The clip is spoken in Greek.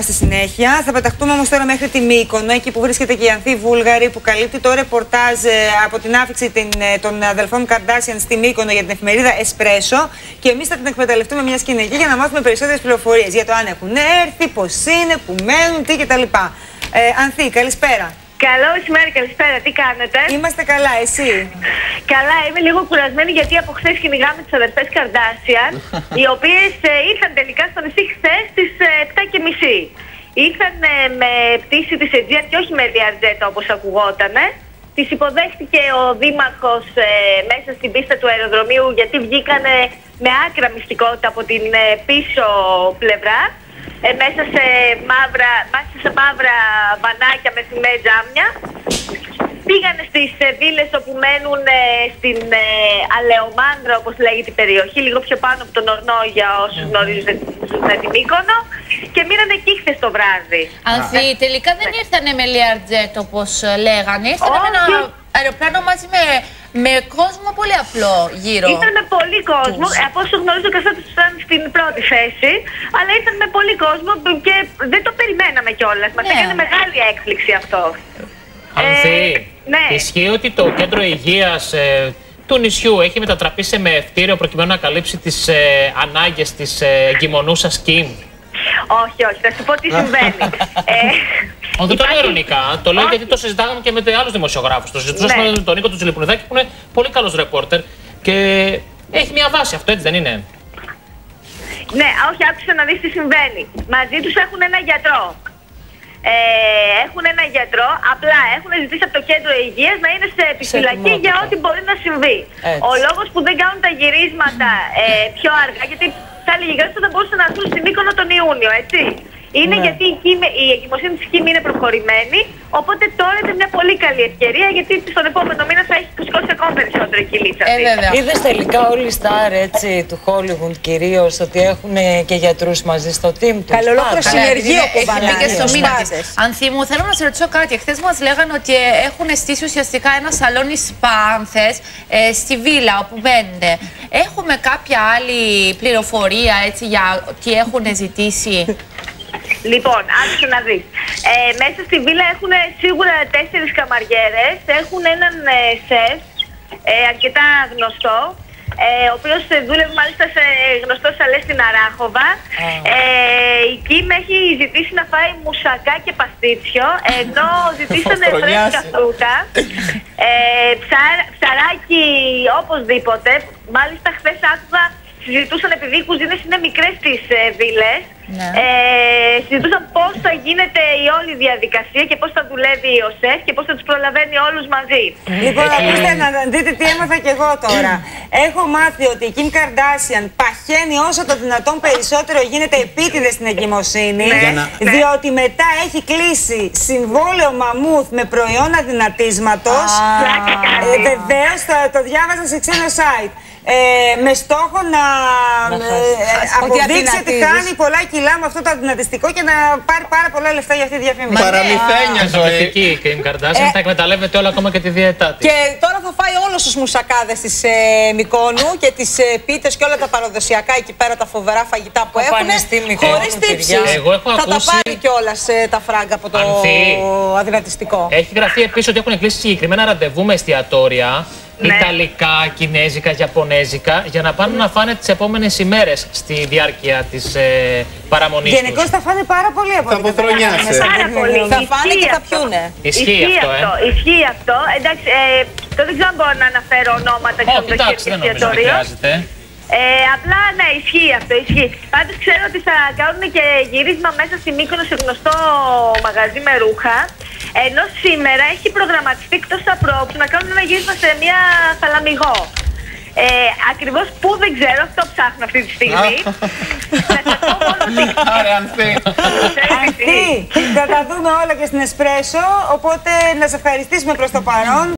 Στη συνέχεια θα πεταχτούμε όμως τώρα μέχρι τη Μύκονο, εκεί που βρίσκεται και η Ανθή Βούλγαρη, που καλύπτει το ρεπορτάζ ε, από την άφηξη την, ε, των αδελφών Καρδάσιαν στη Μύκονο για την εφημερίδα Εσπρέσο. Και εμείς θα την εκμεταλλευτούμε μια σκηνή εκεί για να μάθουμε περισσότερες πληροφορίες για το αν έχουν έρθει, πώς είναι, που μένουν, τι κτλ. Ε, Ανθή, καλησπέρα. Καλό μεσημέρι, καλησπέρα. Τι κάνετε; Είμαστε καλά, εσύ; Καλά, είμαι λίγο κουρασμένη γιατί από χθες κυνηγάμε τις αδερφές Καρδάσιαν, οι οποίες ε, ήρθαν τελικά στο νησί χθες στις ε, 7.30. Ήρθαν ε, με πτήση της Αιτζία και όχι με διαρζέτα όπως ακουγόταν. Τις υποδέχτηκε ο Δήμαρχος ε, μέσα στην πίστα του αεροδρομίου γιατί βγήκανε με άκρα μυστικότητα από την ε, πίσω πλευρά ε, μέσα, σε μαύρα, μέσα σε μαύρα βανάκια με σημαία τζάμια. Πήγανε στις ε, βίλες όπου μένουν ε, στην ε, Αλεομάνδρα, όπως λέγεται η περιοχή, λίγο πιο πάνω από τον Ορνό για όσους γνωρίζουν την Μύκονο. Και μείνανε εκεί χθες το βράδυ. Ανθή, τελικά δεν ήρθανε με Λιαρτζέτ όπως λέγανε, ήρθανε με ένα αεροπλάνο μαζί με με κόσμο πολύ απλό γύρω. Ήταν με πολύ κόσμο. Τους. Από όσο γνωρίζω, ο καθένα ήταν στην πρώτη θέση. Αλλά ήταν με πολύ κόσμο και δεν το περιμέναμε κιόλας. Μας ναι. έκανε μεγάλη έκπληξη αυτό. Ανθή, ε, ναι. ισχύει ότι το κέντρο υγείας ε, του νησιού έχει μετατραπεί σε μεευτήριο προκειμένου να καλύψει τις ε, ανάγκες της ε, εγκυμονούσας Κιμ; Όχι, όχι, θα σου πω τι συμβαίνει. ε, όχι, δεν το λέω ειρωνικά. Το λέω γιατί το συζητάγαμε και με άλλους δημοσιογράφους. Το συζητούσαμε ναι. με τον Νίκο του Τζιλιπουνιδάκη που είναι πολύ καλός ρεπόρτερ και έχει μια βάση αυτό, έτσι δεν είναι; Ναι, όχι, άκουσα να δεις τι συμβαίνει. Μαζί τους έχουν ένα γιατρό. Ε, έχουν ένα γιατρό, απλά έχουν ζητήσει από το κέντρο υγείας να είναι σε επιφυλακή για ό,τι μπορεί να συμβεί. Έτσι. Ο λόγος που δεν κάνουν τα γυρίσματα ε, πιο αργά, γιατί θα έλεγε ότι θα μπορούσαν να έρθουν στην Μύκονο τον Ιούνιο, έτσι. Είναι ναι. γιατί η εγκυμοσύνη της Κίμη είναι προχωρημένη. Οπότε τώρα είναι μια πολύ καλή ευκαιρία γιατί στον επόμενο μήνα θα έχει σηκώσει ακόμα περισσότερο η κυλίτσα. Ε, Είδες τελικά όλοι οι στάρ έτσι, του Hollywood κυρίως ότι έχουν και γιατρούς μαζί στο team τους. Καλολόκληρο συνεργείο που και στο μήνα της. Ανθίμου, θέλω να σε ρωτήσω κάτι. Χθες μας λέγανε ότι έχουν στήσει ουσιαστικά ένα σαλόνι σπάνθε ε, στη βίλα όπου μένουν. Έχουμε κάποια άλλη πληροφορία έτσι, για τι έχουν ζητήσει. Λοιπόν, άκουσε να δεις. Ε, μέσα στη βίλα έχουν σίγουρα τέσσερις καμαριέρες. Έχουν έναν ε, σεφ ε, αρκετά γνωστό. Ε, ο οποίος δούλευε μάλιστα σε γνωστό σαλέ στην Αράχοβα. Ε, η Κίμ έχει ζητήσει να φάει μουσακά και παστίτσιο, ενώ ζητήσανε φρέσκα φρούτα. Ε, ψαράκι οπωσδήποτε. Μάλιστα, χθες άκουγα συζητούσαν επειδή οι κουζίνες είναι μικρές τις ε, βίλες. Ναι. Ε, συζητούσαν πώς θα γίνεται η όλη διαδικασία και πώς θα δουλεύει ο ΣΕΦ και πώς θα τους προλαβαίνει όλους μαζί. Λοιπόν, ακούστε να δείτε τι έμαθα κι εγώ τώρα. Έχω μάθει ότι η Kim Kardashian παχαίνει όσο το δυνατόν περισσότερο γίνεται επίτηδες στην εγκυμοσύνη. Ναι. Διότι μετά έχει κλείσει συμβόλαιο μαμούθ με προϊόν αδυνατίσματος. Ε, Βεβαίως το διάβαζα σε ξένο site ε, με στόχο να ε, αποδείξει ότι χάνει πολλά κιλά με αυτό το αδυνατιστικό και να πάρει πάρα πολλά λεφτά για αυτή τη διαφήμιση. Παραμυθένια ζωή. η Kim Kardashian θα εκμεταλλεύεται όλα ακόμα και τη δίαιτά της. Και τώρα θα φάει όλους τους μουσακάδες της ε, Μικόνου και τι ε, πίτες και όλα τα παραδοσιακά εκεί πέρα τα φοβερά φαγητά που έχουν. Χωρίς τύψη. Θα τα πάρει κιόλας ε, τα φράγκα από το αδυνατιστικό. Έχει γραφτεί επίσης ότι έχουν κλείσει συγκεκριμένα ραντεβού με εστιατόρια ναι. Ιταλικά, Κινέζικα, Ιαπωνέζικα για να πάνε να φάνε τις επόμενες ημέρες στη διάρκεια της ε, παραμονής τους. Γενικώ θα φάνε πάρα πολύ από Θα αποθρονιάσει. Πάρα πολύ. Θα φάνε και θα πιούνε. Ισχύει, αυτό, ε. Ισχύει αυτό. Εντάξει, ε, το δεν ξέρω αν μπορώ να αναφέρω ονόματα και oh, κοιτάξτε, δεν νομίζω ότι χρειάζεται. Ε, απλά ναι, ισχύει αυτό, ισχύει. Πάντως ξέρω ότι θα κάνουν και γύρισμα μέσα στη Μύκονος σε γνωστό μαγαζί με ρούχα. Ενώ σήμερα έχει προγραμματιστεί εκτός απρόπου να κάνουν ένα γύρισμα σε μια θαλαμιγό. Ε, Ακριβώς πού δεν ξέρω, αυτό ψάχνω αυτή τη στιγμή. Άρα, Ανθή. Ανθή, θα τα δούμε όλα και στην Εσπρέσο. Οπότε να σε ευχαριστήσουμε προς το παρόν.